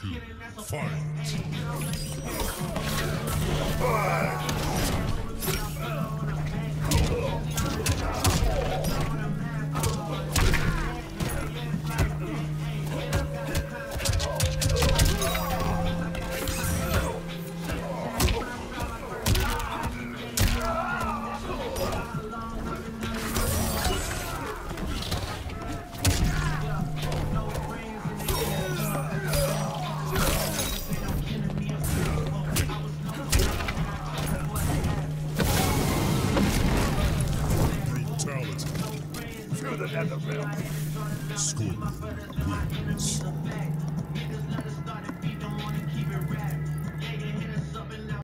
Hmm. Fight! Fatality. Through the nether realm. Scorpion wins.